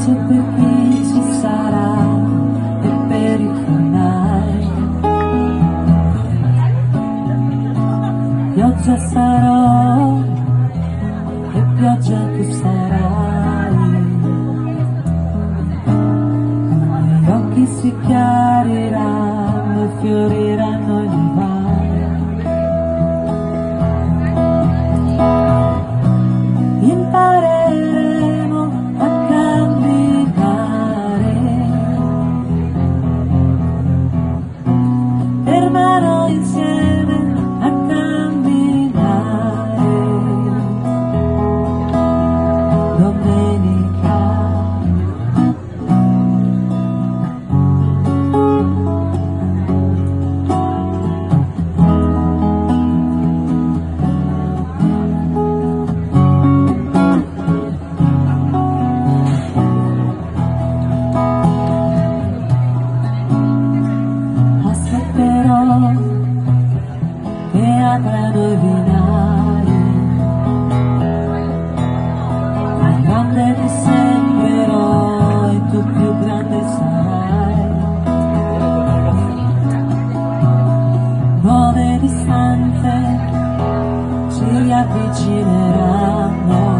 어젯빛 속사람 특별히 그날. 여자 사람 햇볕 작은 사람. si chiarirà nel fiorire che aprano i binari più grande ti sembrerò e tu più grande sarai. Nuove distanze ci avvicinerai